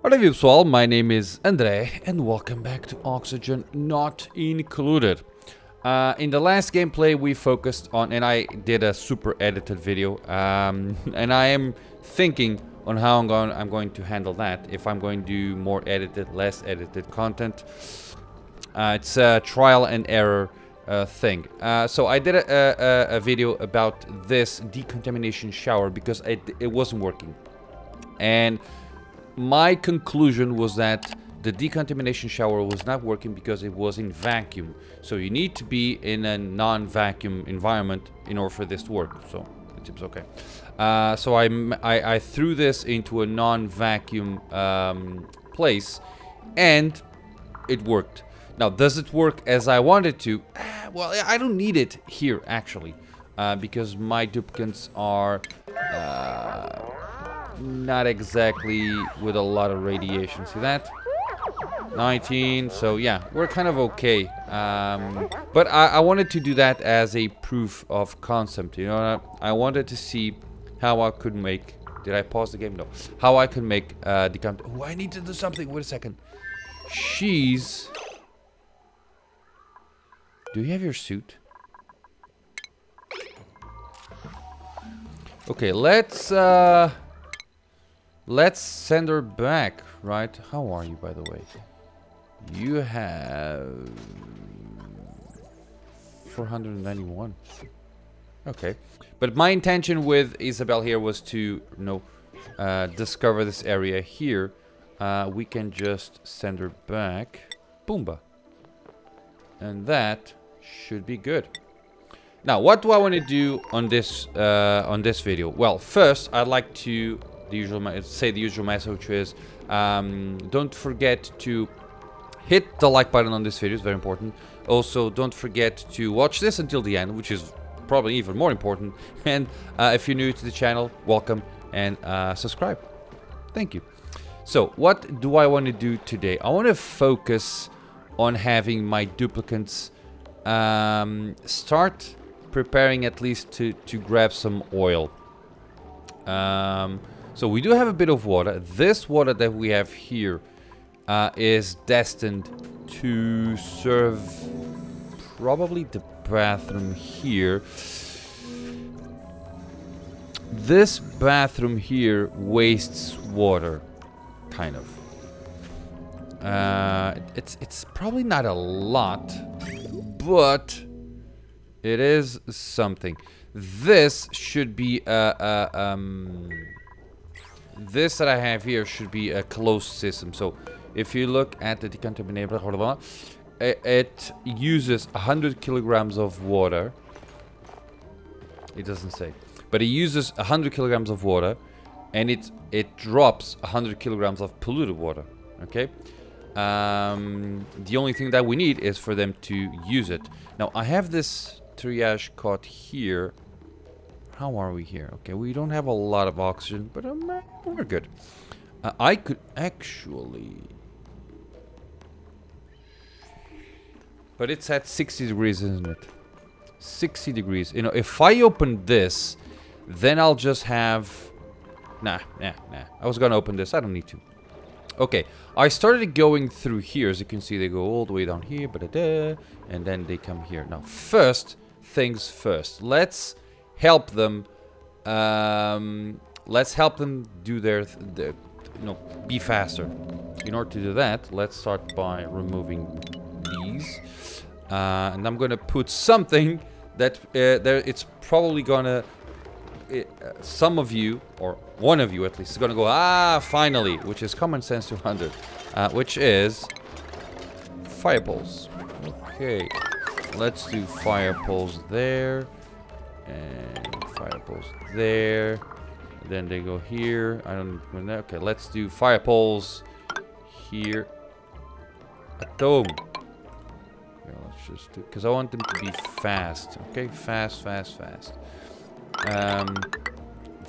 Hello pessoal, my name is Andre and welcome back to Oxygen Not Included. Uh, in the last gameplay we focused on, and I did a super edited video, um, and I am thinking on how I'm going, I'm going to handle that, if I'm going to do more edited, less edited content. Uh, it's a trial and error uh, thing. Uh, so I did a, a, a, video about this decontamination shower because it, it wasn't working. And my conclusion was that the decontamination shower was not working because it was in vacuum. So you need to be in a non-vacuum environment in order for this to work. So it seems okay. Uh, so I, I, I, threw this into a non-vacuum um, place and it worked. Now, does it work as I wanted to? Ah, well, I don't need it here, actually. Uh, because my duplicants are uh, not exactly with a lot of radiation. See that? 19, so yeah, we're kind of okay. Um, but I, I, wanted to do that as a proof of concept, you know? I wanted to see how I could make... Did I pause the game? No. How I could make uh, the... Oh, I need to do something. Wait a second. She's... Do you have your suit? Okay, let's uh let's send her back, right? How are you by the way? You have 491. Okay. But my intention with Isabel here was to, you know, uh, discover this area here. Uh, we can just send her back. Boomba. And that should be good. Now, what do I want to do on this uh, on this video? Well, first, I'd like to the usual say the usual message, which is um, don't forget to hit the like button on this video. It's very important. Also, don't forget to watch this until the end, which is probably even more important. And uh, if you're new to the channel, welcome and uh, subscribe. Thank you. So, what do I want to do today? I want to focus on having my duplicants um, start preparing at least to, to grab some oil. Um, so we do have a bit of water. This water that we have here uh, is destined to serve probably the bathroom here. This bathroom here wastes water, kind of. Uh, it's it's probably not a lot, but it is something. This should be a, a um, this that I have here should be a closed system. So if you look at the decontaminator, it, it uses 100 kilograms of water. It doesn't say, but it uses 100 kilograms of water, and it it drops 100 kilograms of polluted water. Okay. Um, the only thing that we need is for them to use it. Now, I have this triage cot here. How are we here? Okay, we don't have a lot of oxygen, but um, we're good. Uh, I could actually... But it's at 60 degrees, isn't it? 60 degrees. You know, if I open this, then I'll just have... Nah, nah, nah. I was gonna open this. I don't need to. Okay, I started going through here. As you can see, they go all the way down here, but and then they come here. Now, first things first. Let's help them. Um, let's help them do their, their, you know, be faster. In order to do that, let's start by removing these. Uh, and I'm going to put something that uh, there. It's probably going to uh, some of you, or one of you at least, is going to go, ah, finally, which is Common Sense 200, uh, which is fire poles. Okay, let's do fire poles there, and fire poles there. Then they go here. I don't. Okay, let's do fire poles here. Atom. Okay, let's just do because I want them to be fast. Okay, fast, fast, fast. Um,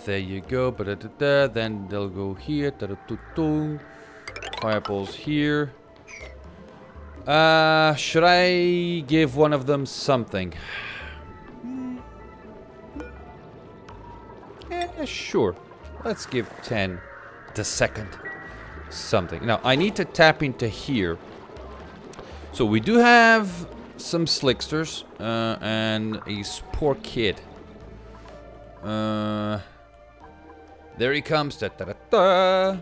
there you go. Then they'll go here. -da -da. Fire poles here. Uh, should I give one of them something? Yeah, sure. Let's give 10 the second. something. Now, I need to tap into here. So we do have some slicksters uh, and a poor kid. Uh, there he comes. Da, da, da,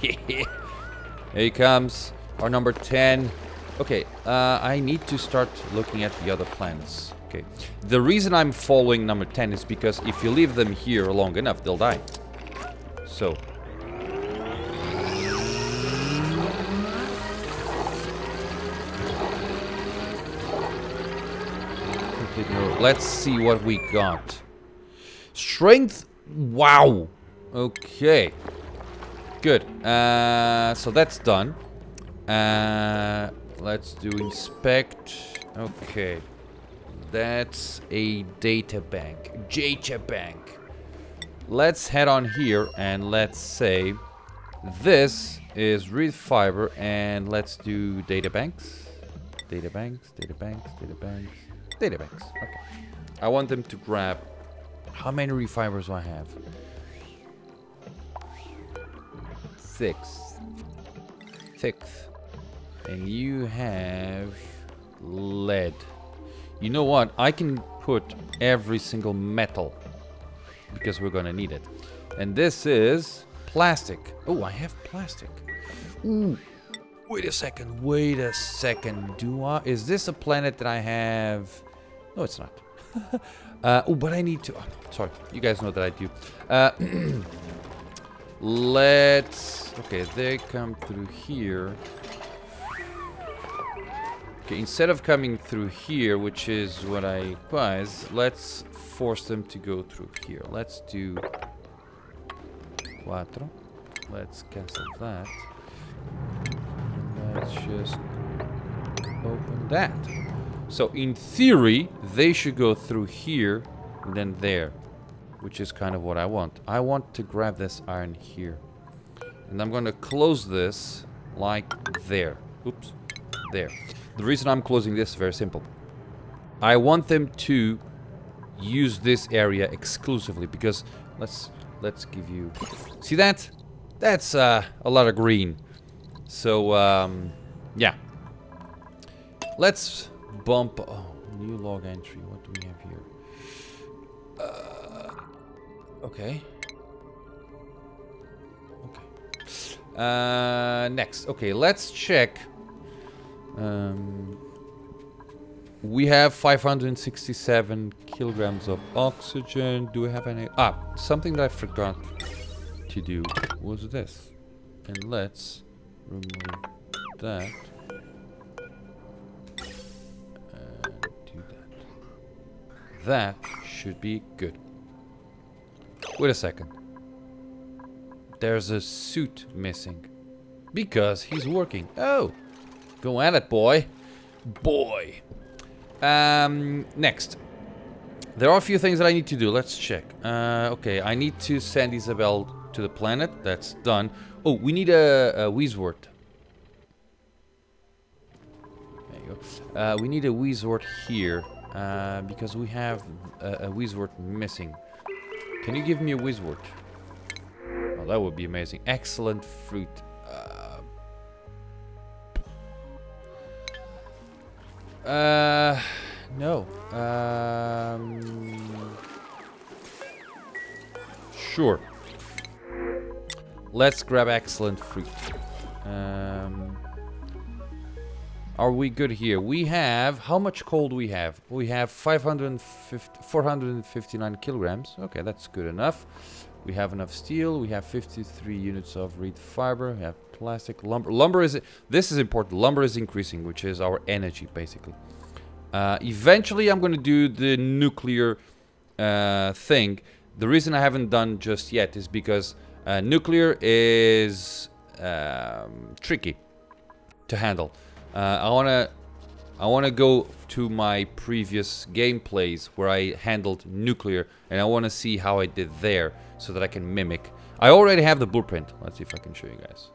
Here he comes. Our number 10. Okay, uh, I need to start looking at the other planets. Okay. The reason I'm following number 10 is because if you leave them here long enough, they'll die. So. Let's see what we got. Strength. Wow. Okay. Good. Uh, so that's done. Uh, let's do inspect. Okay. That's a data bank. Data bank. Let's head on here and let's say this is reed fiber and let's do data banks. Data banks, data banks, data banks, data banks. Okay. I want them to grab how many reed fibers do I have? Six. Six. And you have lead. You know what? I can put every single metal because we're gonna need it. And this is plastic. Oh, I have plastic. Ooh. Wait a second. Wait a second. Do I? Is this a planet that I have? No, it's not. uh, oh, but I need to. Oh, sorry, you guys know that I do. Uh, let's. Okay, they come through here. Okay, instead of coming through here, which is what I was, let's force them to go through here. Let's do cuatro. Let's cancel that. And Let's just open that. So in theory, they should go through here and then there, which is kind of what I want. I want to grab this iron here. And I'm going to close this like there. Oops. There. The reason I'm closing this is very simple. I want them to use this area exclusively because let's let's give you see that? That's uh, a lot of green. So um, yeah. Let's bump oh, new log entry. What do we have here? Uh, okay. Okay. Uh, next. Okay let's check um, we have 567 kilograms of oxygen. Do we have any? Ah, something that I forgot to do was this. And let's remove that. And do that. That should be good. Wait a second. There's a suit missing. Because he's working. Oh! Go at it, boy. Boy. Um, next. There are a few things that I need to do. Let's check. Uh, okay, I need to send Isabel to the planet. That's done. Oh, we need a, a Wheezewort. There you go. Uh, we need a Wheezewort here. Uh, because we have a, a Wheezewort missing. Can you give me a Wheezewort? Oh, that would be amazing. Excellent fruit. Uh, no. Um, sure. Let's grab excellent fruit. Um, are we good here? We have, how much coal do we have? We have 550, 459 kilograms. Okay, that's good enough. We have enough steel. We have 53 units of reed fiber. We have plastic, lumber. Lumber is, this is important. Lumber is increasing, which is our energy, basically. Uh, eventually, I'm going to do the nuclear uh, thing. The reason I haven't done just yet is because uh, nuclear is um, tricky to handle. Uh, I want to I want to go to my previous gameplays where I handled nuclear and I want to see how I did there so that I can mimic. I already have the blueprint. Let's see if I can show you guys.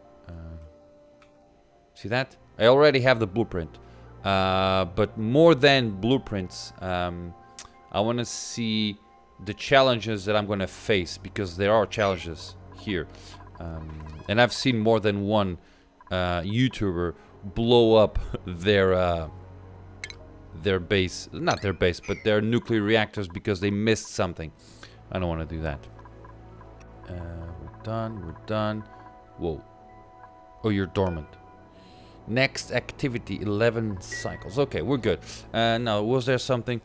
See that? I already have the blueprint. Uh, but more than blueprints, um, I want to see the challenges that I'm going to face because there are challenges here. Um, and I've seen more than one uh, YouTuber blow up their uh, their base, not their base, but their nuclear reactors because they missed something. I don't want to do that. Uh, we're done, we're done. Whoa. Oh, you're dormant. Next activity, 11 cycles. Okay, we're good. Uh, now, was there something?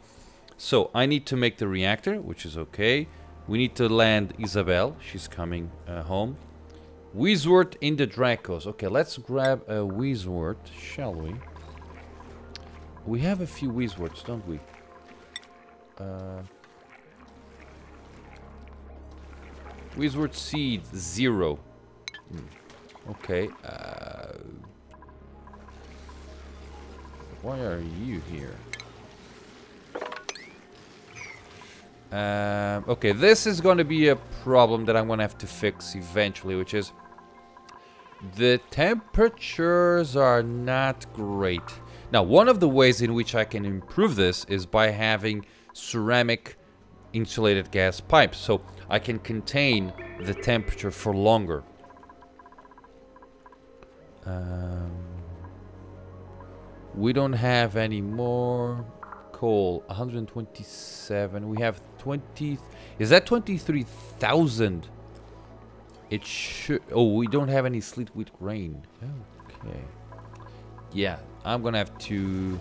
So, I need to make the reactor, which is okay. We need to land Isabel. She's coming uh, home. Wizard in the Dracos. Okay, let's grab a Wizard, shall we? We have a few Wizards, don't we? Uh, Wizard Seed, zero. Hmm. Okay. Uh, why are you here? Um, okay, this is going to be a problem that I'm going to have to fix eventually, which is the temperatures are not great. Now, one of the ways in which I can improve this is by having ceramic insulated gas pipes. So I can contain the temperature for longer. Um, we don't have any more coal. 127. We have 20. Is that 23,000? It should. Oh, we don't have any sleet with rain. Okay. Yeah, I'm gonna have to.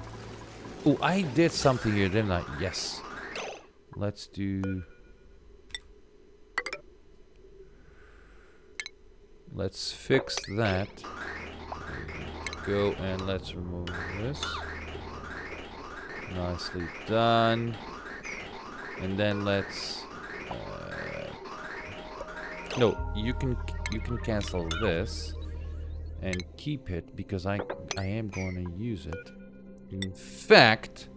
Oh, I did something here, didn't I? Yes. Let's do... Let's fix that. Go and let's remove this. Nicely done. And then let's... Uh, no, you can you can cancel this and keep it because I I am going to use it. In fact,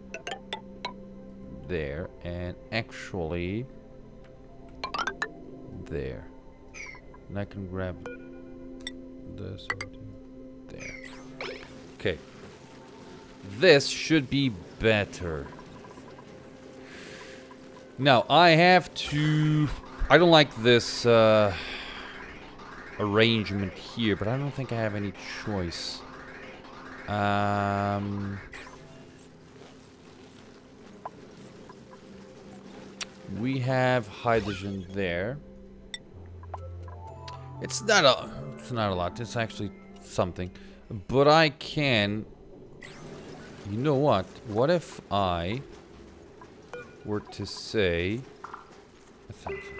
there and actually there. And I can grab this there. Okay. This should be better. Now, I have to... I don't like this uh, arrangement here, but I don't think I have any choice. Um... We have hydrogen there. It's not a it's not a lot. It's actually something. But I can You know what? What if I were to say a thousand?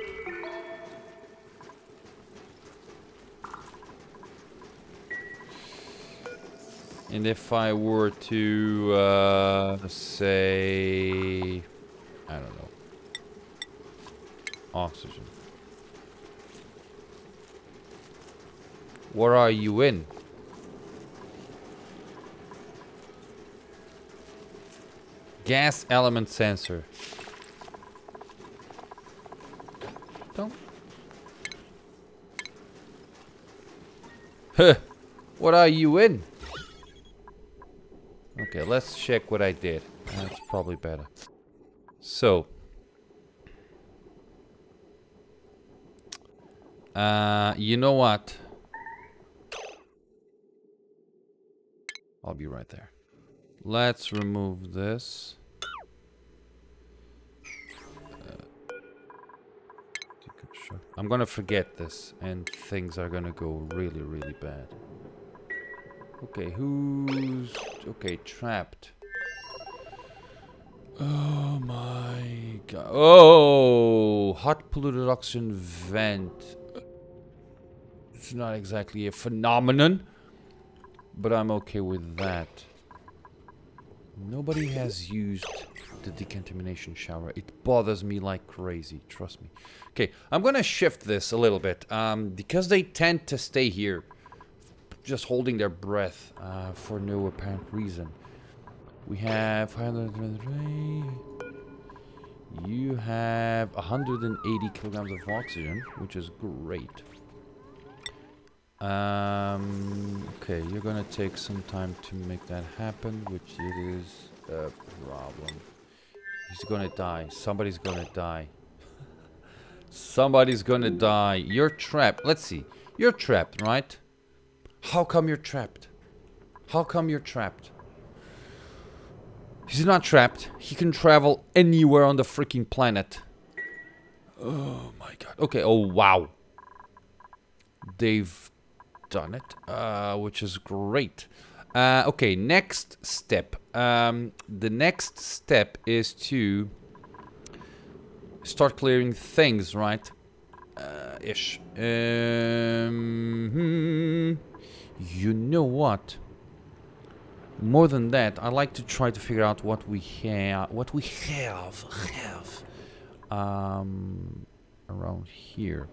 And if I were to uh, say, I don't know, oxygen. What are you in? Gas element sensor. Don't. Huh. What are you in? Okay, let's check what I did. That's probably better. So, Uh, you know what? I'll be right there. Let's remove this. Uh, I'm gonna forget this and things are gonna go really, really bad. Okay, who's... Okay, trapped. Oh my god. Oh! Hot polluted oxygen vent. It's not exactly a phenomenon, but I'm okay with that. Nobody has used the decontamination shower. It bothers me like crazy, trust me. Okay, I'm gonna shift this a little bit, um, because they tend to stay here, just holding their breath, uh, for no apparent reason. We have You have 180 kilograms of oxygen, which is great. Um, okay, you're gonna take some time to make that happen, which it is a problem. He's gonna die. Somebody's gonna die. Somebody's gonna die. You're trapped. Let's see. You're trapped, right? How come you're trapped? How come you're trapped? He's not trapped. He can travel anywhere on the freaking planet. Oh my god. Okay, oh wow. They've done it, uh, which is great. Uh, okay, next step. Um, the next step is to start clearing things, right? Uh, ish. Um, hmm. You know what? More than that, I like to try to figure out what we have, what we have, have, um, around here.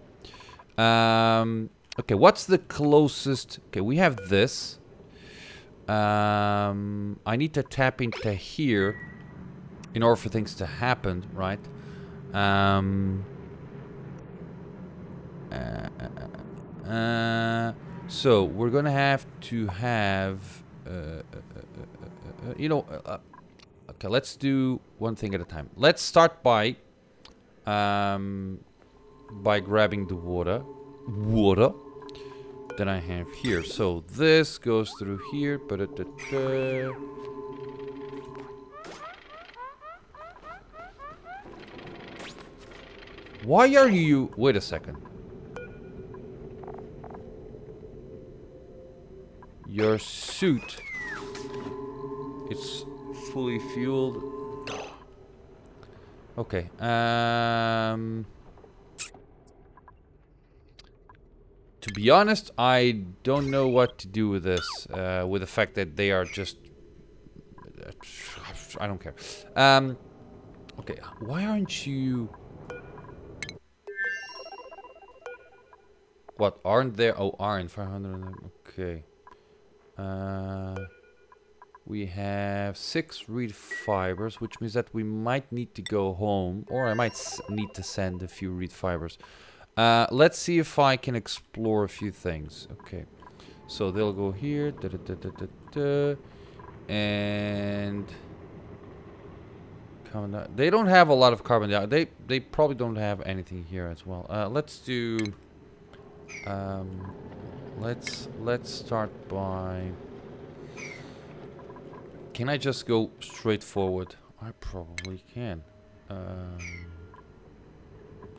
Um, okay, what's the closest? Okay, we have this. Um, I need to tap into here in order for things to happen, right? Um, uh, uh, uh, so we're gonna have to have, uh, uh, uh, you know, okay. Let's do one thing at a time. Let's start by, um, by grabbing the water, water that I have here. So this goes through here. Ba -da -da -da. Why are you... Wait a second. Your suit. It's fully fueled. Okay. Um... To be honest, I don't know what to do with this. Uh, with the fact that they are just... I don't care. Um... Okay, why aren't you... What, aren't there? Oh, aren't. 500. Okay. Uh, we have six reed fibers, which means that we might need to go home. Or I might need to send a few reed fibers. Uh, let's see if I can explore a few things. Okay. So they'll go here. Da, da, da, and... They don't have a lot of carbon dioxide. They, they probably don't have anything here as well. Uh, let's do... Um, let's let's start by. Can I just go straight forward? I probably can. Um,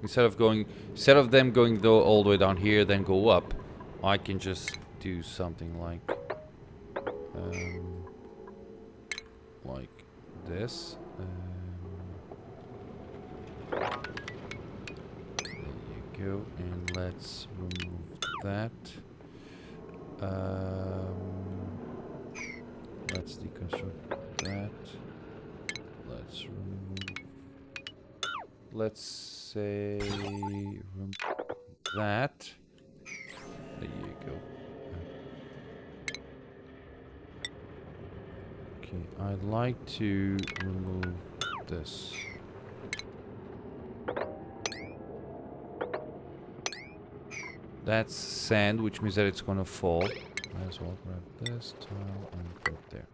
instead of going, instead of them going though all the way down here, then go up, I can just do something like, um, like this. Um, go and let's remove that. Um, let's deconstruct that. Let's remove. Let's say that. There you go. Okay, I'd like to remove this. That's sand, which means that it's gonna fall. Might as well grab this tile and put there.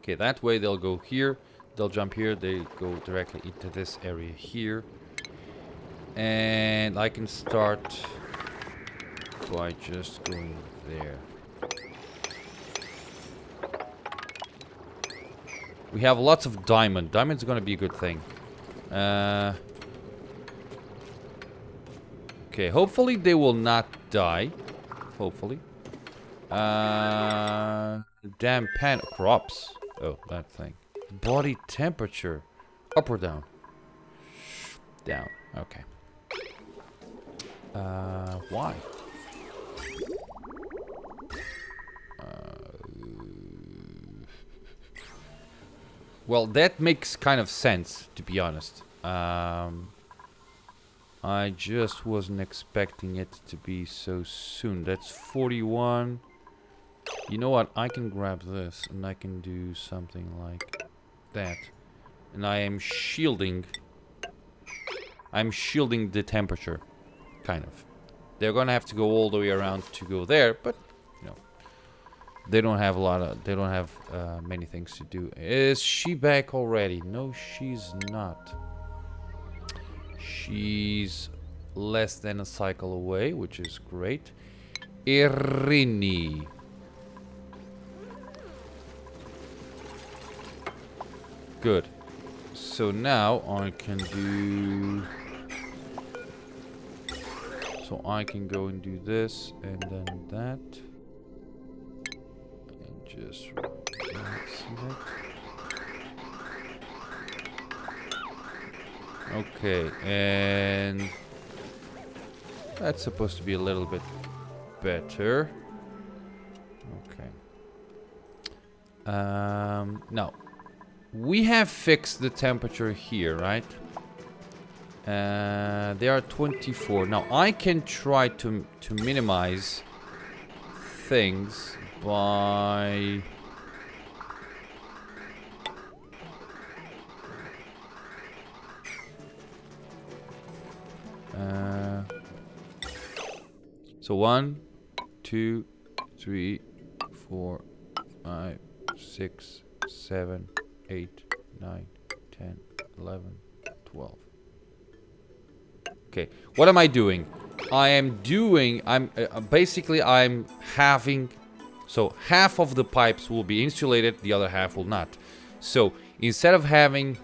Okay, that way they'll go here, they'll jump here, they go directly into this area here. And I can start by just going there. We have lots of diamond. Diamond's gonna be a good thing. Uh, Okay, hopefully they will not die. Hopefully. Uh, damn pan crops. Oh, that thing. Body temperature. Up or down? Down. Okay. Uh, why? Uh, well, that makes kind of sense, to be honest. Um, I just wasn't expecting it to be so soon. That's 41. You know what? I can grab this and I can do something like that. And I am shielding. I'm shielding the temperature. Kind of. They're gonna have to go all the way around to go there, but you know. They don't have a lot of they don't have uh, many things to do. Is she back already? No, she's not. She's less than a cycle away, which is great. Irini. Good. So now I can do... So I can go and do this and then that. And just... Okay, and that's supposed to be a little bit better. Okay. Um, now, we have fixed the temperature here, right? Uh, are 24. Now, I can try to, to minimize things by... Uh, so one, two, three, four, five, six, seven, eight, nine, ten, eleven, twelve. Okay, what am I doing? I am doing, I'm uh, basically I'm having, so half of the pipes will be insulated, the other half will not. So instead of having,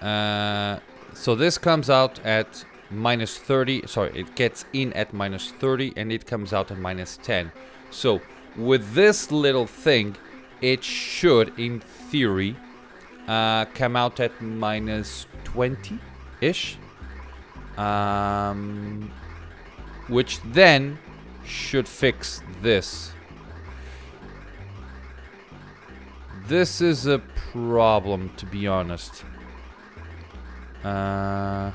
uh, so this comes out at minus 30. Sorry, it gets in at minus 30 and it comes out at minus 10. So with this little thing, it should, in theory, uh, come out at minus 20-ish. Um, which then should fix this. This is a problem, to be honest. Uh,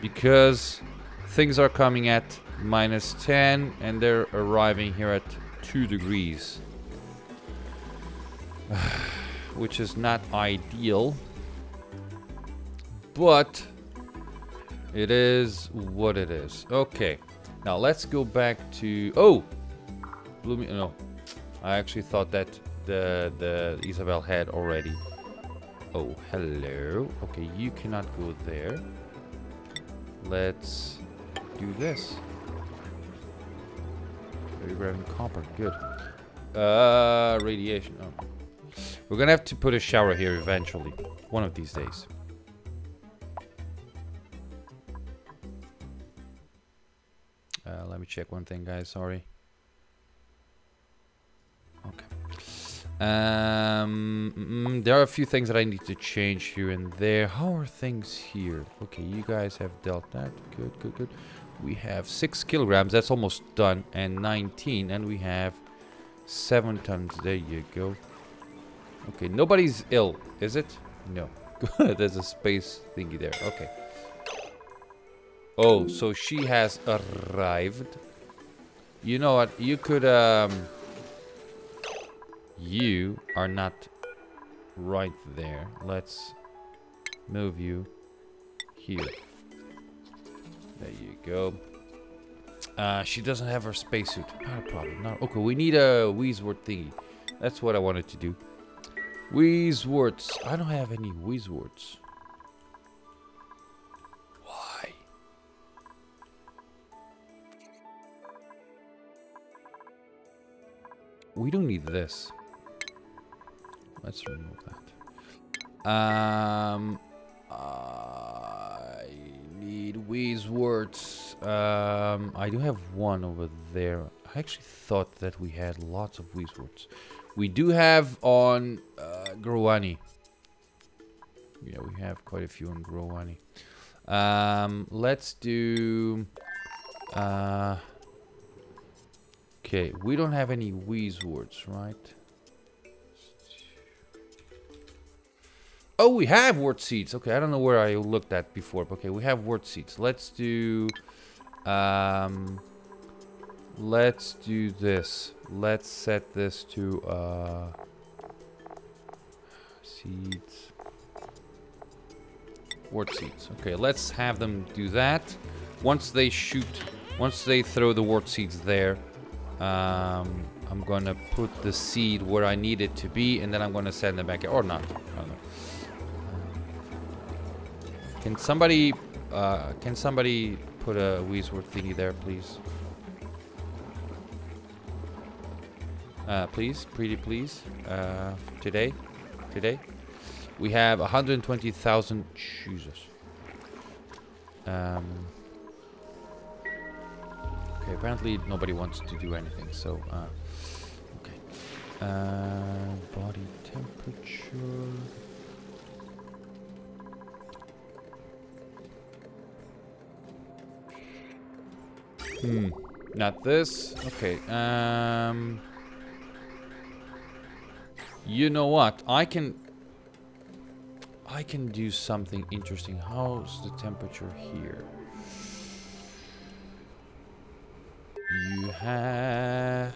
because things are coming at minus 10 and they're arriving here at 2 degrees. Which is not ideal. But it is what it is. Okay. Now let's go back to... Oh! Blue me No. I actually thought that the, the Isabel had already Oh, hello. Okay, you cannot go there. Let's do this. Are grabbing copper? Good. Uh, radiation. Oh. We're gonna have to put a shower here eventually. One of these days. Me check one thing, guys. Sorry. Okay. Um, mm, there are a few things that I need to change here and there. How are things here? Okay, you guys have dealt that. Good, good, good. We have 6 kilograms. That's almost done. And 19. And we have 7 tons. There you go. Okay, nobody's ill, is it? No. There's a space thingy there. Okay. Oh, so she has arrived. You know what? You could... um you are not right there. Let's move you here. There you go. Uh, she doesn't have her spacesuit. Not a problem. Not okay. We need a Wheezewort thingy. That's what I wanted to do. Wheezeworts. I don't have any Wheezeworts. We don't need this. Let's remove that. Um, I need Wheezeworts. Um, I do have one over there. I actually thought that we had lots of Wheezeworts. We do have on uh, Growani. Yeah, we have quite a few on Growani. Um, let's do... Uh, okay, we don't have any Wheezeworts, right? Oh, we have wort seeds. Okay, I don't know where I looked at before. But okay, we have wort seeds. Let's do... Um, let's do this. Let's set this to... Uh, seeds. Wort seeds. Okay, let's have them do that. Once they shoot... Once they throw the wort seeds there... Um, I'm gonna put the seed where I need it to be, and then I'm gonna send them back, or not. Can somebody uh, can somebody put a Wheezewort thingy there, please? Uh, please, pretty please. Uh, today, today, we have 120,000. Jesus. Um. Okay, apparently nobody wants to do anything, so, uh, okay. Uh, body temperature. Hmm, not this. Okay, um... You know what? I can... I can do something interesting. How's the temperature here? You have...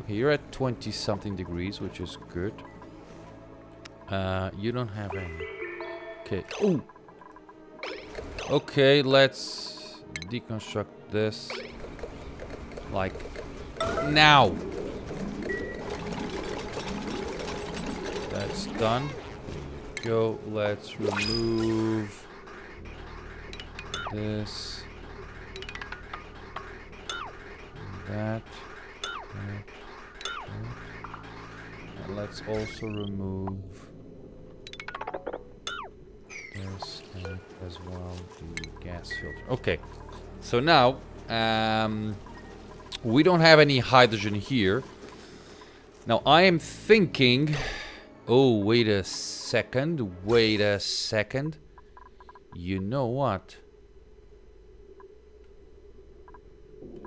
Okay, you're at 20 something degrees, which is good. Uh, you don't have any. Okay. Ooh. Okay, let's deconstruct this. Like, now. That's done. Go, let's remove this. That. That. that. And let's also remove this and as well the gas filter. Okay. So now, um, we don't have any hydrogen here. Now I am thinking... Oh, wait a second. Wait a second. You know what?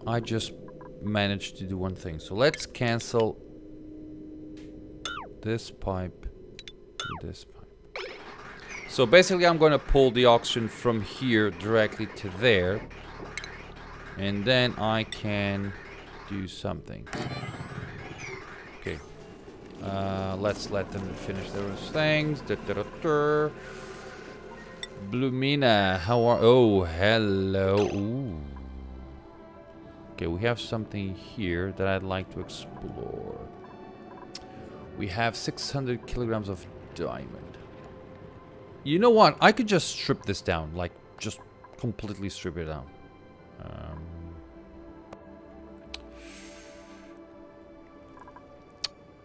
I just managed to do one thing. So let's cancel this pipe this pipe. So basically I'm going to pull the oxygen from here directly to there. And then I can do something. Okay. Uh, let's let them finish those things. Da, da, da. Blumina, how are... Oh, hello. Ooh. Okay, we have something here that I'd like to explore. We have 600 kilograms of diamond. You know what? I could just strip this down. Like, just completely strip it down. Um,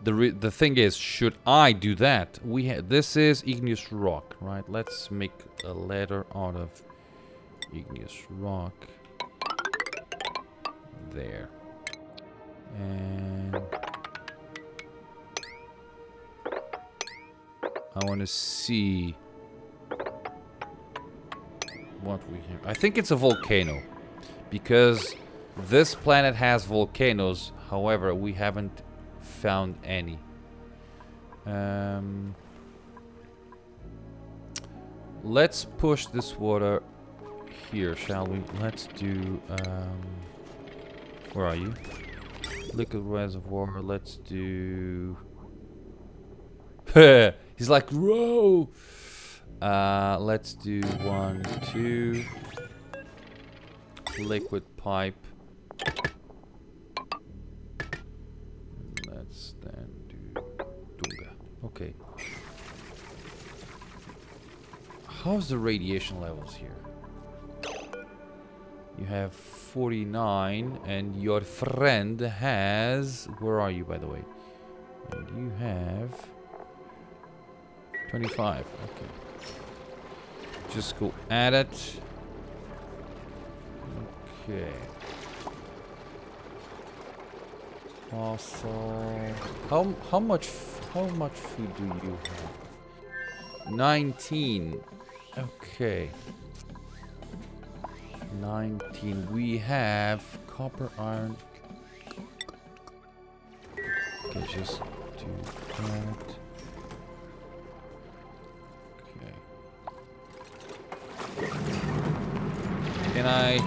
the the thing is, should I do that? We have this is igneous rock, right? Let's make a ladder out of igneous rock. There. And I want to see what we have. I think it's a volcano because this planet has volcanoes. However, we haven't found any. Um, let's push this water here, shall we? Let's do... Um, where are you? Liquid reservoir. Let's do... He's like, whoa! Uh, let's do one, two. Liquid pipe. Let's then do Dunga. Okay. How's the radiation levels here? You have 49 and your friend has... Where are you, by the way? And you have... 25. Okay. Just go add it. Okay. Also, how how much how much food do you have? 19. Okay. 19. We have copper, iron. Okay, just do that. Can I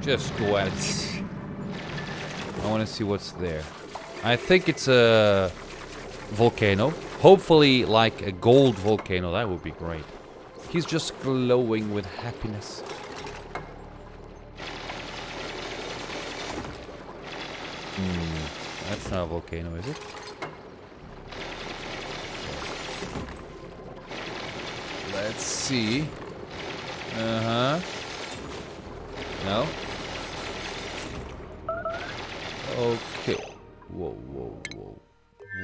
just go at it? I want to see what's there. I think it's a volcano. Hopefully like a gold volcano. That would be great. He's just glowing with happiness. That's not a volcano, is it? Let's see. Uh-huh. No? Okay. Whoa, whoa, whoa.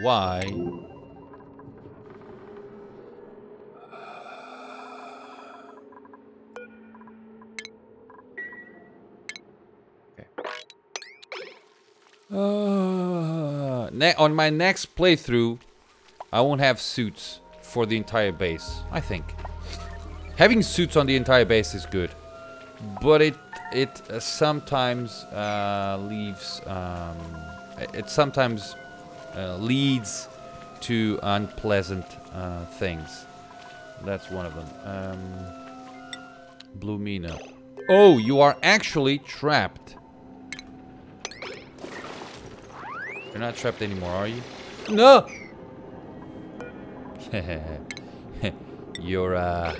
Why? On my next playthrough, I won't have suits for the entire base, I think. Having suits on the entire base is good, but it it uh, sometimes uh, leaves um, it sometimes uh, leads to unpleasant uh, things. That's one of them. Um, Blue Mina. Oh, you are actually trapped. You're not trapped anymore, are you? No! You're, uh...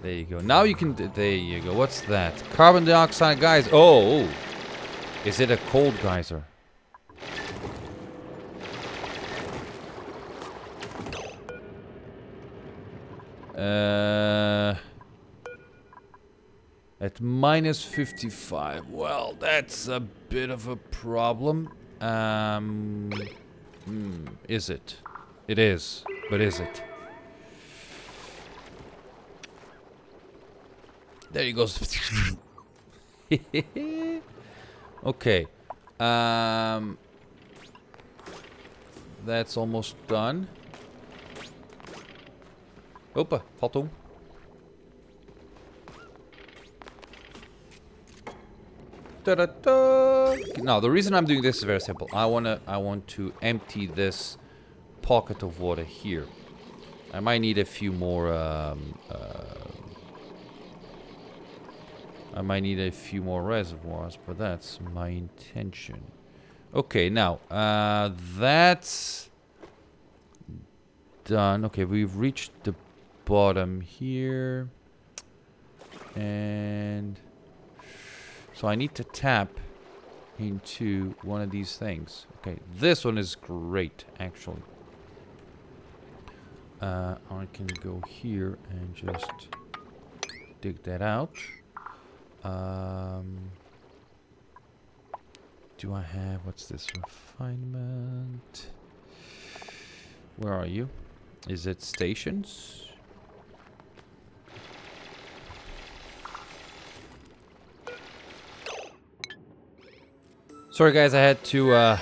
There you go. Now you can... There you go. What's that? Carbon dioxide geyser. Oh! Is it a cold geyser? Uh... At minus 55. Well, that's a bit of a problem. Um... Hmm, is it? It is. But is it? There he goes. okay. Um, that's almost done. Opa, falta um. Da -da -da. Now, the reason I'm doing this is very simple. I wanna, I want to empty this pocket of water here. I might need a few more um, uh, I might need a few more reservoirs, but that's my intention. Okay, now, uh, that's done. Okay, we've reached the bottom here. And so I need to tap into one of these things. Okay, this one is great, actually. Uh, I can go here and just dig that out. Um, do I have, what's this, refinement? Where are you? Is it stations? Sorry guys, I had to uh,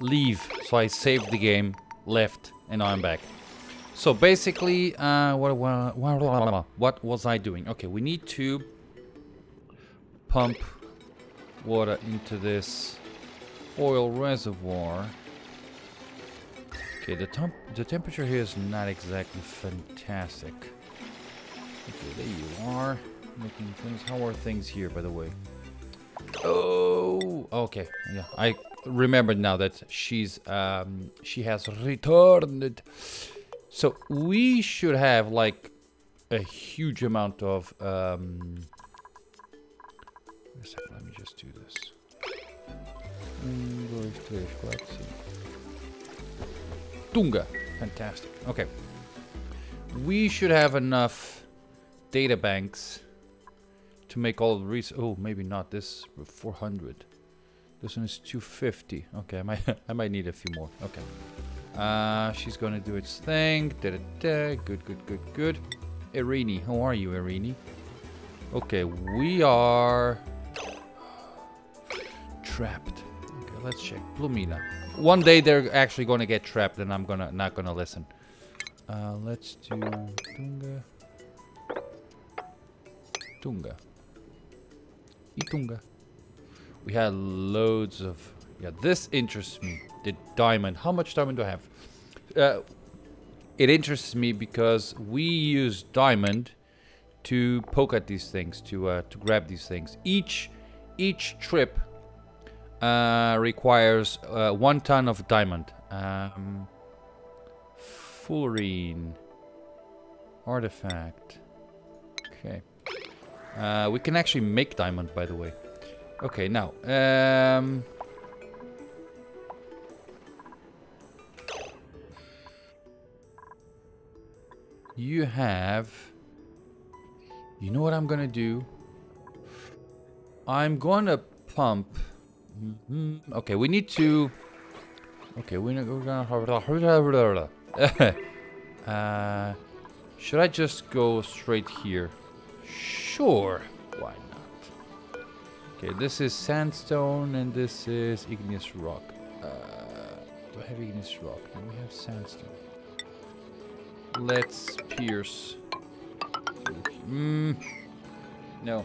leave, so I saved the game, left, and now I'm back. So basically, uh, what, what, what was I doing? Okay, we need to pump water into this oil reservoir. Okay, the temp the temperature here is not exactly fantastic. Okay, there you are. Making things. How are things here, by the way? Oh, okay. Yeah, I remembered now that she's um she has returned. So we should have like a huge amount of um let me just do this. Tunga. Fantastic. Okay. We should have enough data banks to make all the res- Oh, maybe not. This 400. This one is 250. Okay, I might I might need a few more. Okay. Uh, she's gonna do its thing. Da -da -da. Good, good, good, good. Irini, how are you, Irini? Okay, we are trapped. Okay, let's check. Plumina. One day they're actually gonna get trapped and I'm gonna not gonna listen. Uh, let's do Tunga. Tunga. Itunga. We had loads of... Yeah, this interests me. The diamond. How much diamond do I have? Uh, it interests me because we use diamond to poke at these things, to uh, to grab these things. Each each trip uh, requires uh, one ton of diamond. Um, fullerene. Artifact. Okay. Uh, we can actually make diamond, by the way. Okay, now. Um, you have You know what I'm gonna do? I'm gonna pump. Mhm. Okay, we need to. Okay, we're gonna. uh, should I just go straight here? Sure. Why not? Okay, this is sandstone and this is igneous rock. Uh, do I have igneous rock? No, we have sandstone. Let's pierce. Mm, no.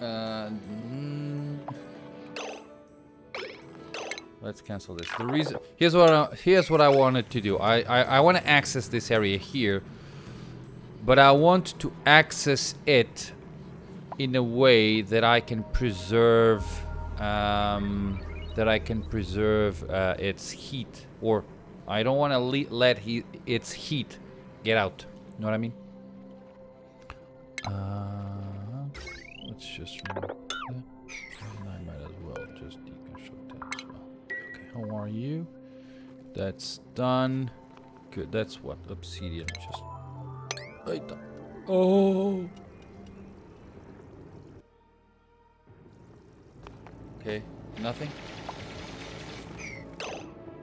Uh, mm, let's cancel this. The reason here's what I, here's what I wanted to do. I I, I want to access this area here, but I want to access it in a way that I can preserve um, that I can preserve uh, its heat, or I don't want to let he its heat get out. You know what I mean? Uh, let's just I might as well just deconstruct that as well. Okay, how are you? That's done. Good, that's what? Obsidian. Just. Right there. Oh! Okay, nothing?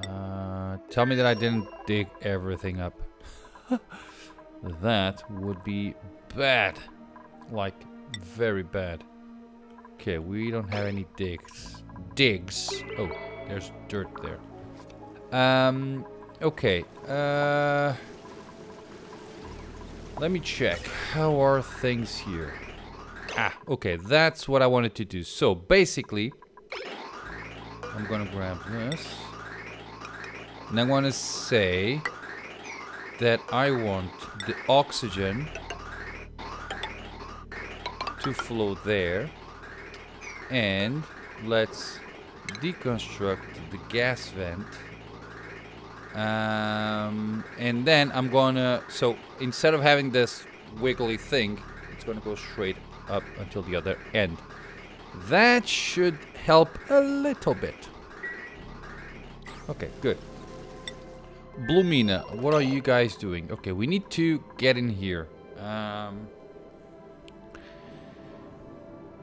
Uh, tell me that I didn't dig everything up. that would be bad. Like, very bad. Okay, we don't have any digs. Digs. Oh, there's dirt there. Um, okay. Uh, let me check. How are things here? Ah, okay, that's what I wanted to do. So, basically, I'm gonna grab this. And I'm gonna say that I want the oxygen to flow there. And let's deconstruct the gas vent. Um, and then I'm gonna, so instead of having this wiggly thing, it's gonna go straight up until the other end. That should help a little bit. Okay, good. Blumina, what are you guys doing? Okay, we need to get in here. Um,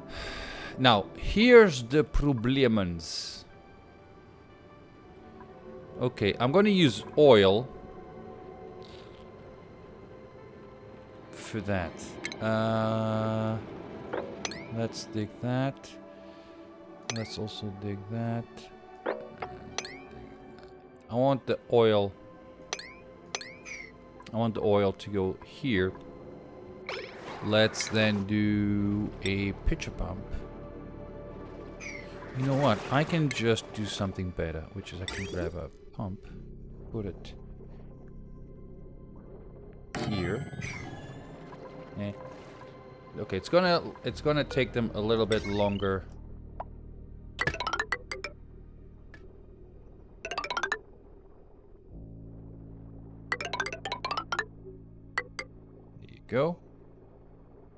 now, here's the problems. Okay, I'm gonna use oil for that. Uh, let's dig that. Let's also dig that. I want the oil. I want the oil to go here. Let's then do a pitcher pump. You know what? I can just do something better, which is I can grab a pump, put it here. Eh. Okay, it's gonna it's gonna take them a little bit longer. There you go.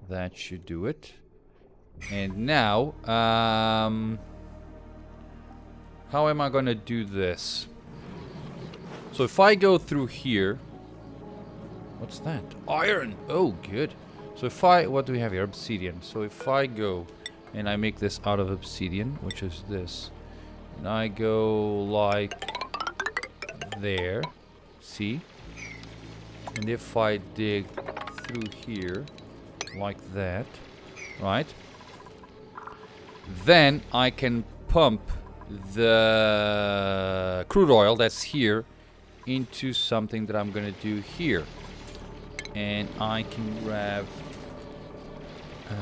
That should do it. And now, um, how am I gonna do this? So if I go through here, what's that? Iron. Oh, good. So if I, what do we have here? Obsidian. So if I go and I make this out of obsidian, which is this, and I go like there, see? And if I dig through here, like that, right? Then I can pump the crude oil that's here into something that I'm gonna do here. And I can grab... Uh,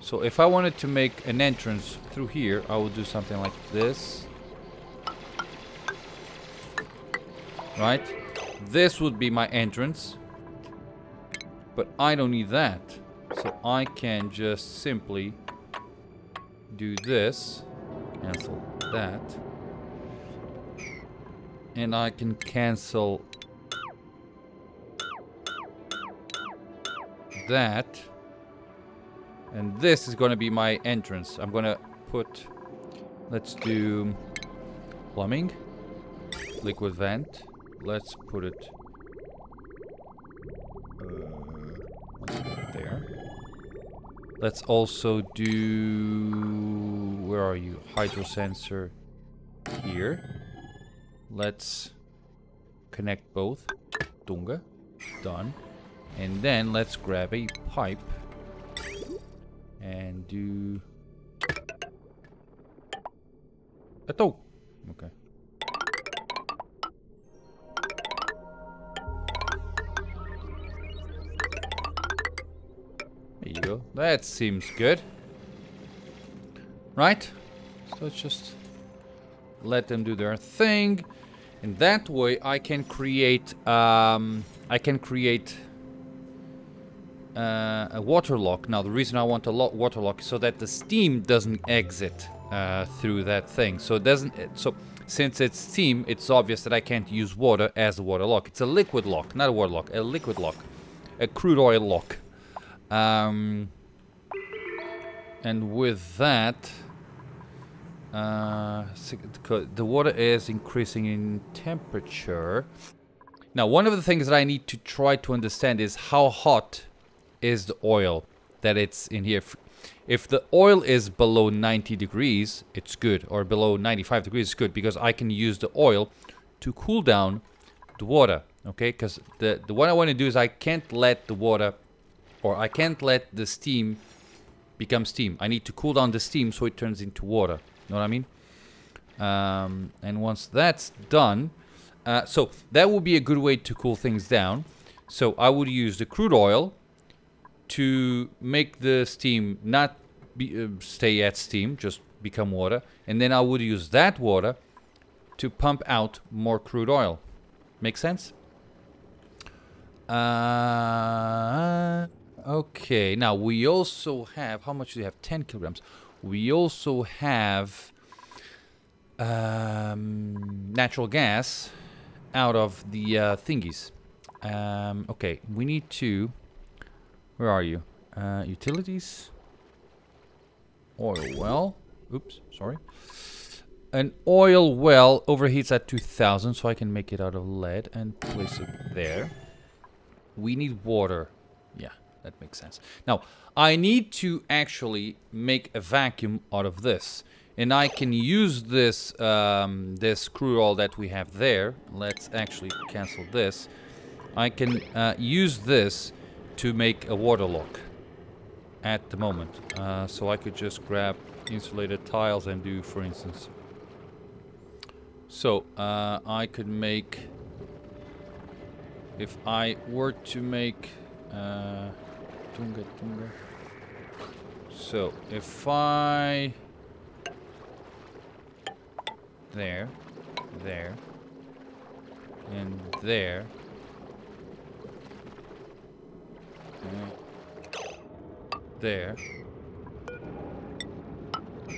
so if I wanted to make an entrance through here, I would do something like this. Right? This would be my entrance. But I don't need that. So I can just simply do this. Cancel that. And I can cancel that. And this is going to be my entrance. I'm going to put... Let's do plumbing. Liquid vent. Let's put it... Uh, Let's also do... Where are you? Hydro sensor here. Let's connect both. Dunga. Done. And then let's grab a pipe and do a toe. Okay. There you go. That seems good. Right? So let's just let them do their thing. And that way I can create um, I can create uh, a water lock. Now the reason I want a water lock is so that the steam doesn't exit uh, through that thing. So it doesn't. So since it's steam, it's obvious that I can't use water as a water lock. It's a liquid lock, not a water lock. A liquid lock, a crude oil lock. Um, and with that, uh, the water is increasing in temperature. Now, one of the things that I need to try to understand is how hot is the oil that it's in here. If the oil is below 90 degrees, it's good. Or below 95 degrees, it's good. Because I can use the oil to cool down the water. Okay, because the, the what I want to do is I can't let the water or I can't let the steam become steam. I need to cool down the steam so it turns into water. Know what I mean? Um, and once that's done, uh, so that would be a good way to cool things down. So I would use the crude oil to make the steam not be, uh, stay at steam, just become water. And then I would use that water to pump out more crude oil. Make sense? Uh, okay, now we also have, how much do you have? 10 kilograms. We also have um, natural gas out of the uh, thingies. Um, okay, we need to where are you? Uh, utilities. Oil well. Oops, sorry. An oil well overheats at 2000, so I can make it out of lead and place it there. We need water. Yeah, that makes sense. Now, I need to actually make a vacuum out of this. And I can use this, um, this crude oil that we have there. Let's actually cancel this. I can uh, use this to make a water lock at the moment. Uh, so I could just grab insulated tiles and do, for instance. So uh, I could make, if I were to make, uh, tunga, tunga. So if I, there, there, and there, there.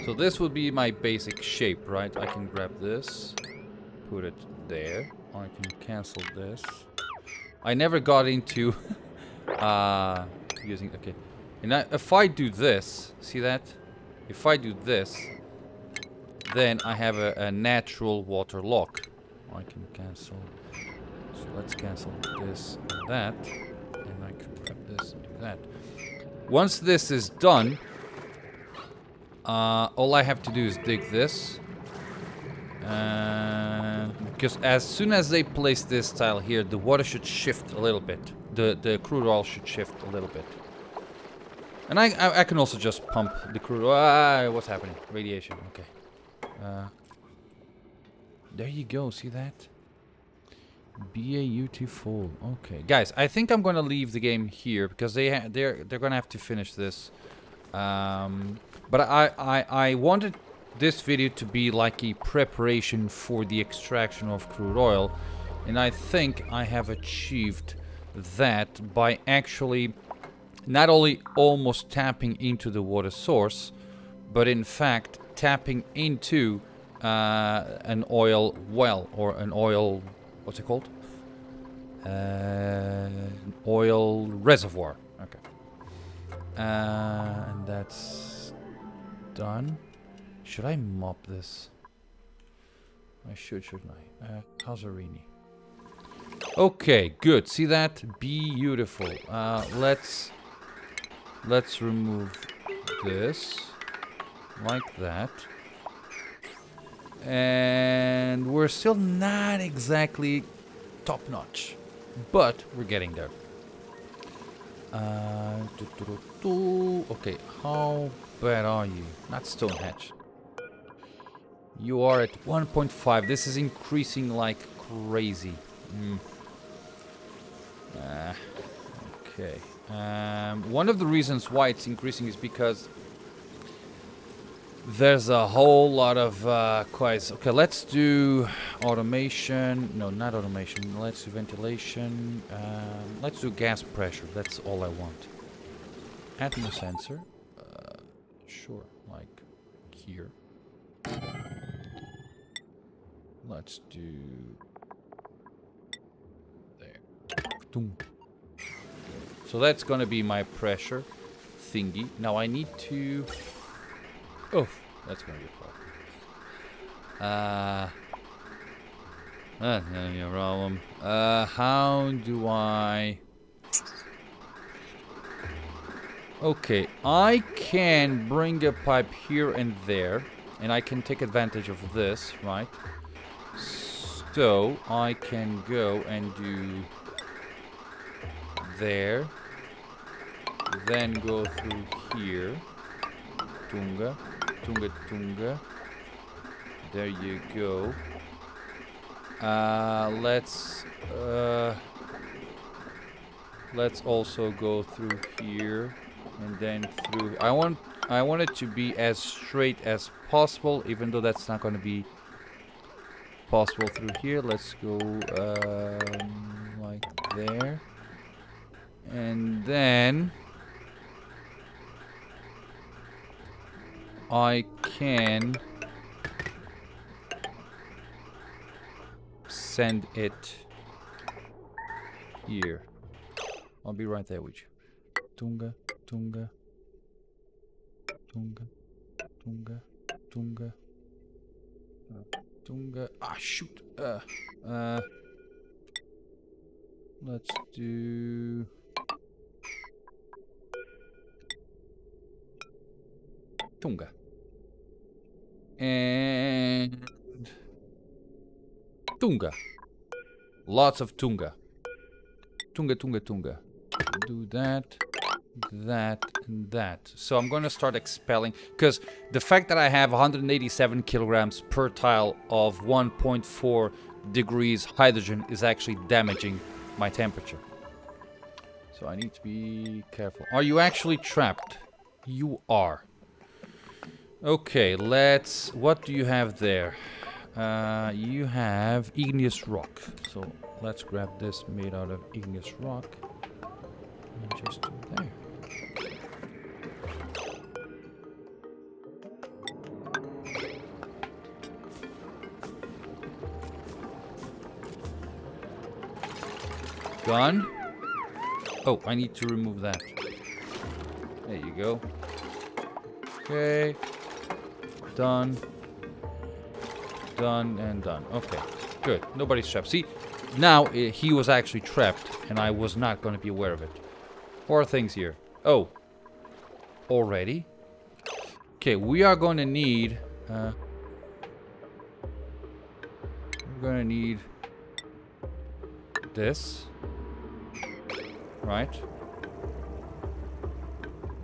So this would be my basic shape, right? I can grab this, put it there. I can cancel this. I never got into uh, using, okay. And I, if I do this, see that? If I do this, then I have a, a natural water lock. I can cancel. So let's cancel this and that And I can grab this and do that. Once this is done, uh, all I have to do is dig this. Uh, because as soon as they place this tile here, the water should shift a little bit. The, the crude oil should shift a little bit. And I, I, I can also just pump the crude oil. Ah, what's happening? Radiation, okay. Uh, there you go, see that? BAU2 Okay, guys, I think I'm gonna leave the game here because they they're they're gonna have to finish this. Um, but I, I I wanted this video to be like a preparation for the extraction of crude oil, and I think I have achieved that by actually not only almost tapping into the water source, but in fact tapping into uh, an oil well or an oil what's it called? Uh, oil reservoir. Okay. Uh, and that's done. Should I mop this? I should, shouldn't I? Uh. Okay, good. See that? Beautiful. Uh, let's let's remove this. Like that. And we're still not exactly top notch. But we're getting there. Uh, doo -doo -doo. Okay, how bad are you? Not Stonehenge. You are at 1.5. This is increasing like crazy. Mm. Uh, okay. Um, one of the reasons why it's increasing is because there's a whole lot of uh. Okay, let's do automation. No, not automation. Let's do ventilation. Um, let's do gas pressure. That's all I want. Atmosensor. sensor. Uh, sure, like here. Let's do So that's gonna be my pressure thingy. Now I need to Oh, that's gonna be a problem. Uh, that's be a problem. Uh, how do I... Okay, I can bring a pipe here and there, and I can take advantage of this, right? So, I can go and do there, then go through here, Tunga, Tunga Tunga. There you go. Uh, let's uh, let's also go through here and then through. I want I want it to be as straight as possible, even though that's not going to be possible through here. Let's go um, like there, then. I can send it here. I'll be right there with you. Tunga, Tunga, Tunga, Tunga, Tunga, Tunga. Ah, shoot. Uh, uh, let's do. Tunga. And Tunga. Lots of Tunga. Tunga, Tunga, Tunga. Do that, that, and that. So I'm going to start expelling. Because the fact that I have 187 kilograms per tile of 1.4 degrees hydrogen is actually damaging my temperature. So I need to be careful. Are you actually trapped? You are. Okay, let's... What do you have there? Uh, you have igneous rock. So let's grab this made out of igneous rock. And just there. Done. Oh, I need to remove that. There you go. Okay. Done. Done and done. Okay, good. Nobody's trapped. See, now uh, he was actually trapped, and I was not going to be aware of it. Four things here. Oh. Already? Okay, we are going to need... Uh, we're going to need... This. Right.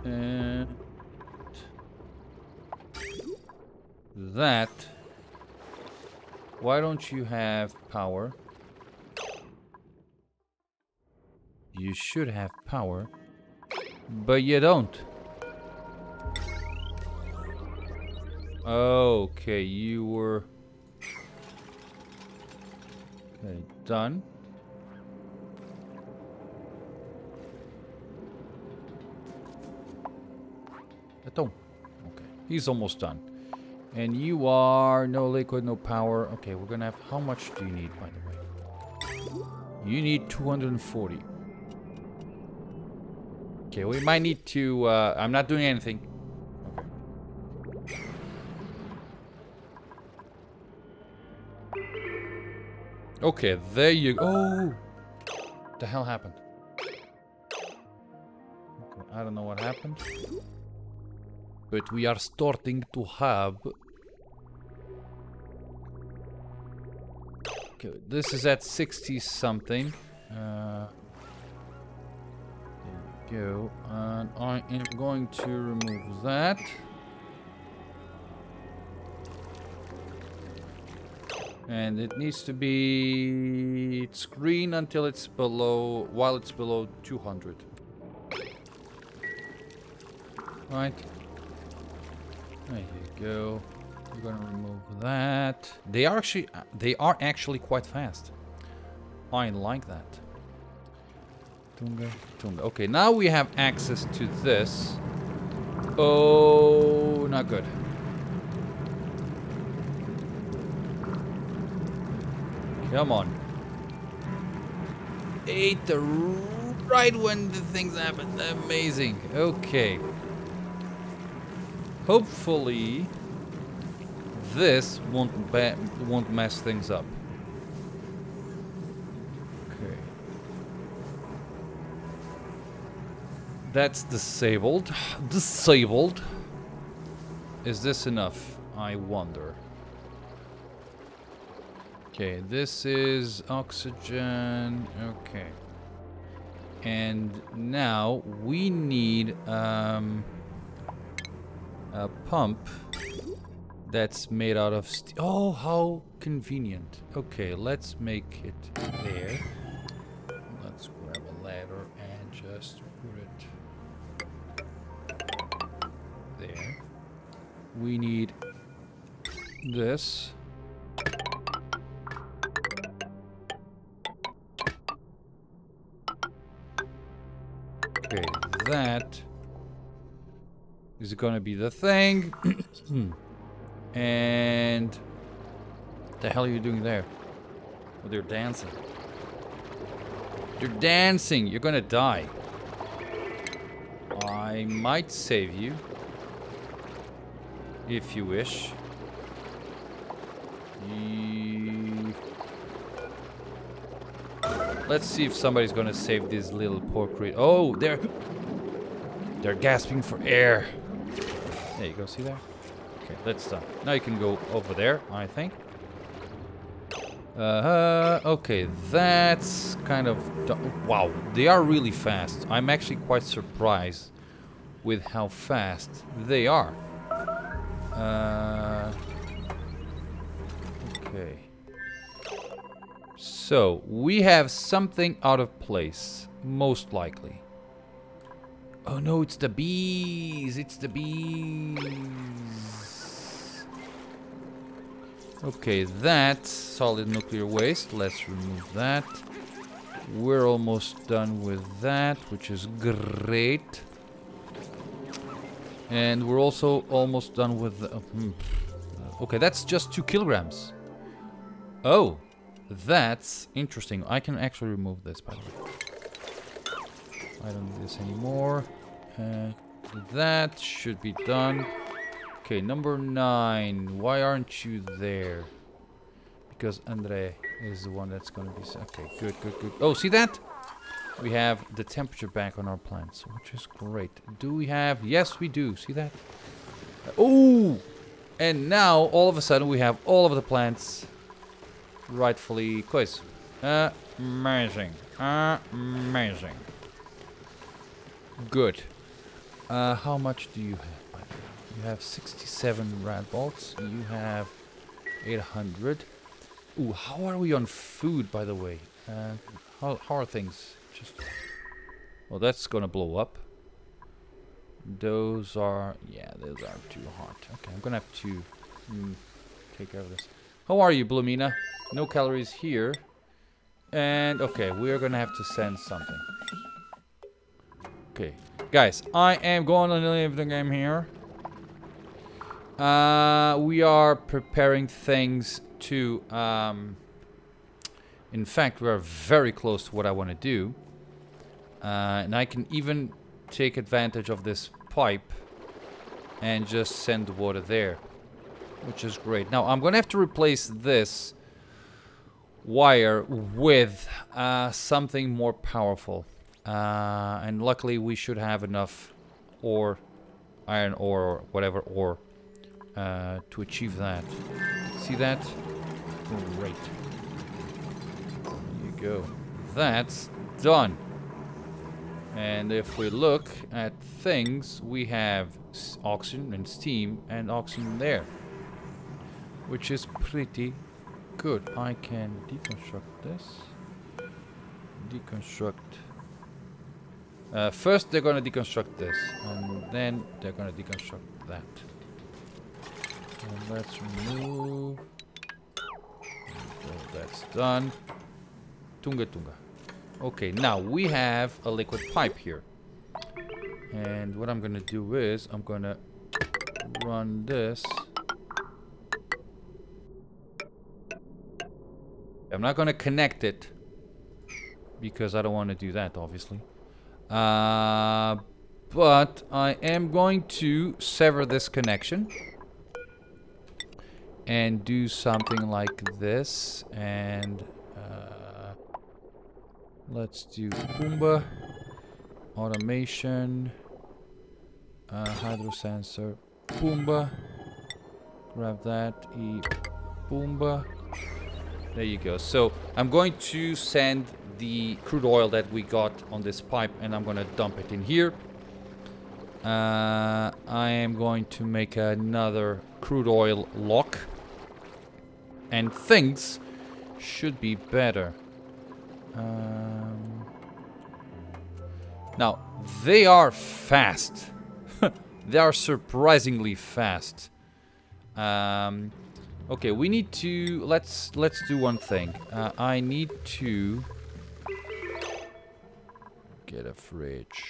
And... that, why don't you have power? You should have power, but you don't. Okay, you were... Okay, done. Okay, he's almost done. And you are no liquid, no power. Okay, we're gonna have... How much do you need, by the way? You need 240. Okay, we might need to... Uh, I'm not doing anything. Okay. Okay, there you go. Oh! The hell happened? Okay, I don't know what happened. But we are starting to have... Okay, this is at 60 something. Uh, go. And I am going to remove that. And it needs to be... It's green until it's below... While it's below 200. Right. There you go. We're gonna remove that. They are actually... They are actually quite fast. I like that. Tunga, Tunga. Okay, now we have access to this. Oh, not good. Come on. Ate the right when the things happen. Amazing. Okay. Hopefully, this won't won't mess things up. Okay. That's disabled. Disabled. Is this enough? I wonder. Okay, this is oxygen. Okay. And now we need um, a pump that's made out of. Oh, how convenient. Okay, let's make it there. Let's grab a ladder and just put it there. We need this. Okay, that is gonna be the thing. and what the hell are you doing there? Oh, they're dancing. You're dancing. You're gonna die. I might save you. If you wish. Let's see if somebody's gonna save this little poor creature. Oh, they're they're gasping for air. There you go. See there? Okay, let's stop. Now you can go over there. I think. Uh, okay, that's kind of... Wow, they are really fast. I'm actually quite surprised with how fast they are. Uh, okay. So, we have something out of place, most likely. Oh no, it's the bees! It's the bees! Okay, that's solid nuclear waste. Let's remove that. We're almost done with that, which is great. And we're also almost done with... The, uh, hmm. Okay, that's just two kilograms. Oh, that's interesting. I can actually remove this, by the way. I don't need this anymore. Uh, that should be done. Okay, number nine. Why aren't you there? Because Andre is the one that's going to be... Okay, good, good, good. Oh, see that? We have the temperature back on our plants, which is great. Do we have... Yes, we do. See that? Oh! And now, all of a sudden, we have all of the plants rightfully quiz. Amazing. Amazing. Good. Uh, how much do you have? You have 67 radbolts. You have 800. Ooh, how are we on food, by the way? Uh, how, how are things? Just. Well, that's gonna blow up. Those are, yeah, those are too hot. Okay, I'm gonna have to mm, take care of this. How are you, Blumina? No calories here. And, okay, we're gonna have to send something. Okay, guys, I am going to leave the game here. Uh, we are preparing things to, um, in fact, we are very close to what I want to do. Uh, and I can even take advantage of this pipe and just send the water there, which is great. Now, I'm going to have to replace this wire with uh, something more powerful. Uh, and luckily we should have enough ore iron ore or whatever ore uh, to achieve that. See that? Great. There you go. That's done. And if we look at things, we have oxygen and steam and oxygen there. Which is pretty good. I can deconstruct this. Deconstruct. Uh, first they're gonna deconstruct this. And then they're gonna deconstruct that. And let's remove... that's done. Tunga tunga. Okay, now we have a liquid pipe here. And what I'm gonna do is I'm gonna run this. I'm not gonna connect it because I don't want to do that, obviously. Uh, but I am going to sever this connection and do something like this and Let's do Pumba automation, uh, hydro sensor, Pumba Grab that, e Pumbaa. There you go. So I'm going to send the crude oil that we got on this pipe and I'm going to dump it in here. Uh, I am going to make another crude oil lock and things should be better. Um, now, they are fast. they are surprisingly fast. Um, okay, we need to let's let's do one thing. Uh, I need to get a fridge.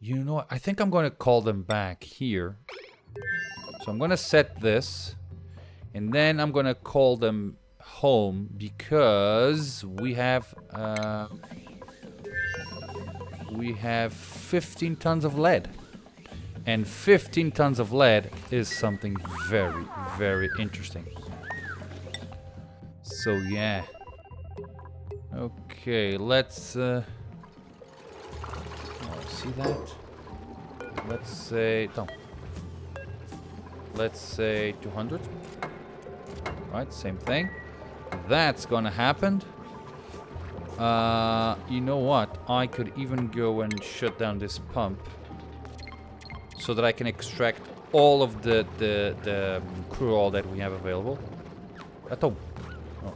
You know what? I think I'm going to call them back here so I'm gonna set this. And then I'm gonna call them home because we have uh, we have 15 tons of lead and 15 tons of lead is something very very interesting so yeah okay let's uh, see that let's say don't let's say 200. Right, same thing. That's gonna happen. Uh, you know what? I could even go and shut down this pump so that I can extract all of the the, the crude oil that we have available. Atom. Oh.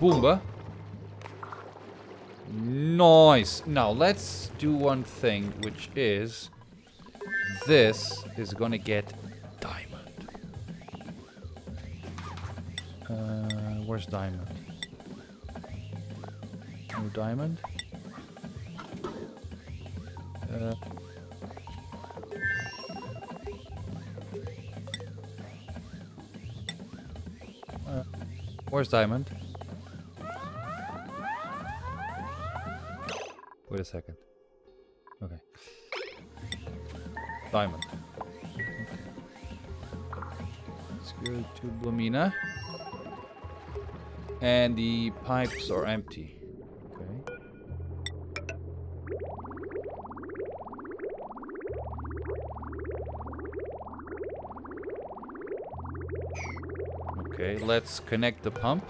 Boomba. Nice. Now let's do one thing, which is this is gonna get diamond. Uh, where's diamond? No diamond? Uh, uh, where's diamond? Wait a second. Okay diamond. Let's go to Blamina. And the pipes are empty. Okay. Okay, let's connect the pump.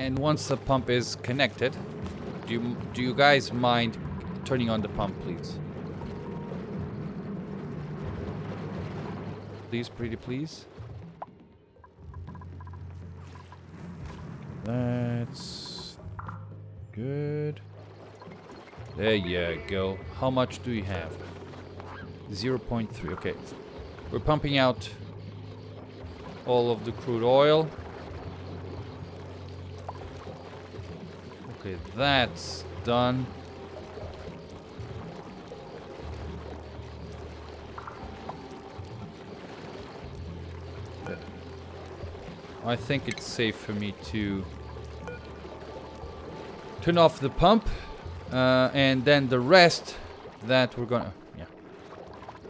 And once the pump is connected, do you, do you guys mind turning on the pump, please? Please, pretty please. That's good. There you go. How much do you have? 0 0.3. Okay. We're pumping out all of the crude oil. Okay, that's done. I think it's safe for me to turn off the pump uh, and then the rest that we're gonna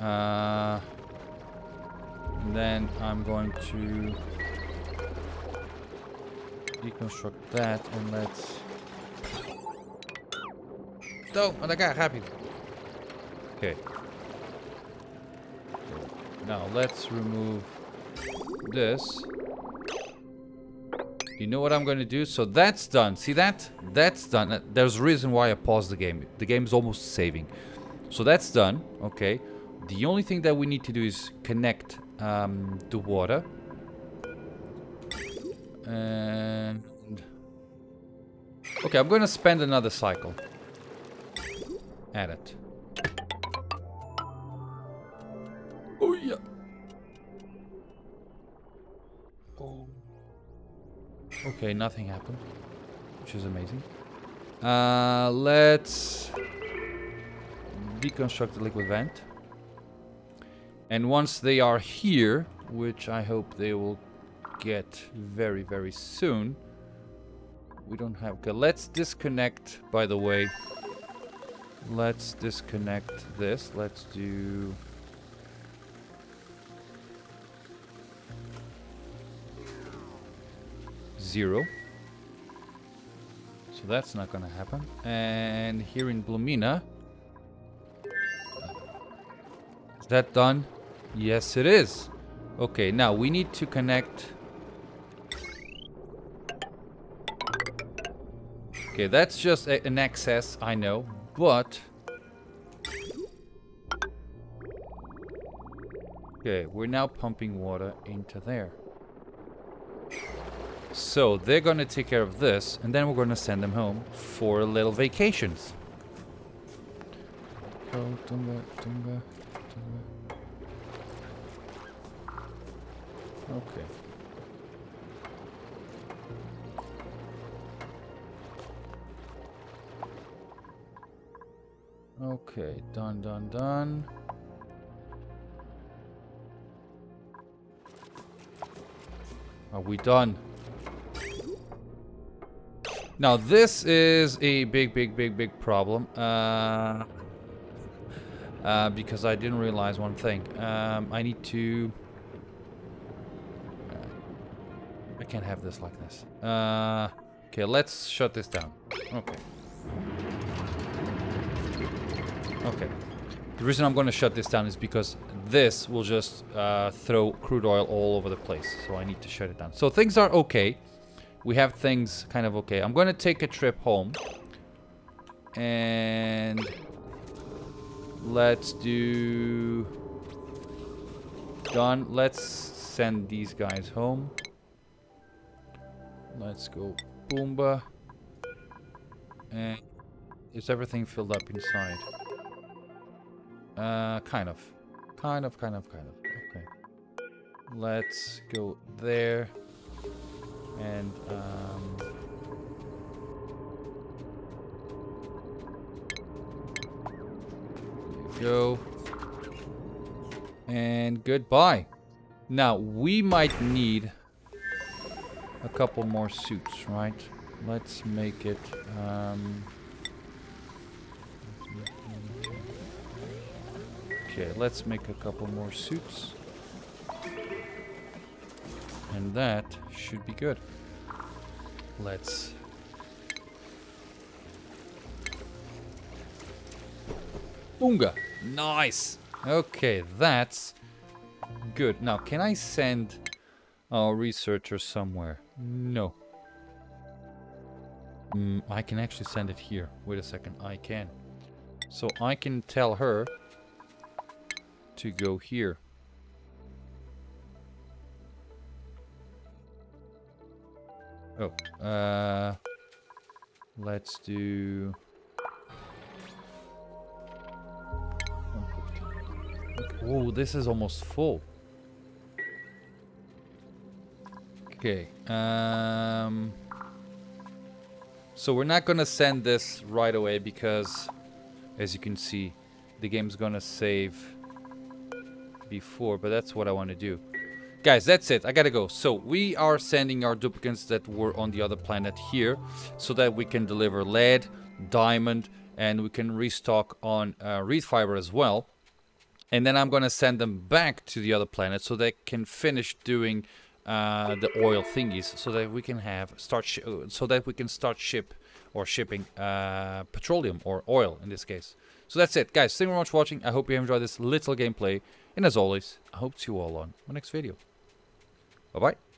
yeah uh, then I'm going to deconstruct that and let's... Não, anda cá, rápido. Okay. Now let's remove this. You know what I'm going to do? So that's done. See that? That's done. There's a reason why I paused the game. The game is almost saving. So that's done. Okay. The only thing that we need to do is connect um, the water. And... Okay, I'm going to spend another cycle. At it. Oh, yeah. Oh. Okay, nothing happened. Which is amazing. Uh, let's deconstruct the liquid vent. And once they are here, which I hope they will get very, very soon. We don't have... Okay, let's disconnect, by the way. Let's disconnect this. Let's do... Zero. So that's not gonna happen. And here in Blumina... Is that done? Yes, it is. Okay, now we need to connect... Okay, that's just an excess, I know, but... Okay, we're now pumping water into there. So, they're gonna take care of this, and then we're gonna send them home for a little tumba. Okay. Okay, done, done, done. Are we done? Now this is a big, big, big, big problem. Uh, uh, because I didn't realize one thing. Um, I need to I can't have this like this. Uh, okay, let's shut this down. Okay. Okay. The reason I'm going to shut this down is because this will just uh, throw crude oil all over the place. So I need to shut it down. So things are okay. We have things kind of okay. I'm going to take a trip home. And let's do... Done. Let's send these guys home. Let's go Boomba. And is everything filled up inside? Uh, kind of. Kind of, kind of, kind of. Okay. Let's go there. And, um... go. And goodbye. Now, we might need a couple more suits, right? Let's make it... Um, okay, let's make a couple more suits. And that should be good. Let's... Unga! Nice! Okay, that's good. Now, can I send our researcher somewhere? No. Mm, I can actually send it here. Wait a second. I can. So I can tell her to go here. Oh, uh, let's do... Oh, this is almost full. Okay. Um, so we're not going to send this right away because, as you can see, the game's going to save before, but that's what I want to do. Guys, that's it. I gotta go. So we are sending our duplicants that were on the other planet here so that we can deliver lead, diamond, and we can restock on uh, reed fiber as well. and then I'm gonna send them back to the other planet so they can finish doing uh, the oil thingies, so that we can have start so that we can start ship or shipping uh, petroleum or oil in this case. So that's it, guys. Thank you very much for watching. I hope you enjoyed this little gameplay, and as always, I hope to see you all on my next video. Bye bye.